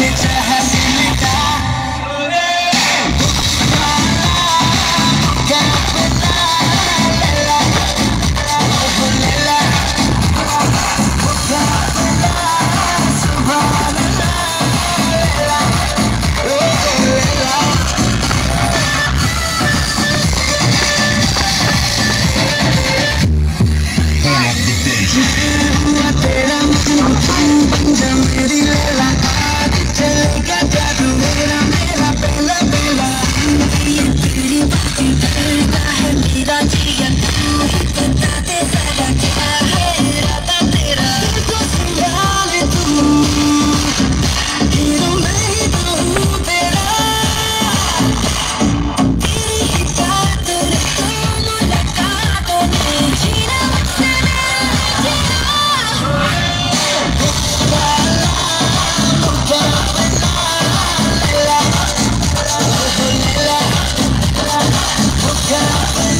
message Yeah.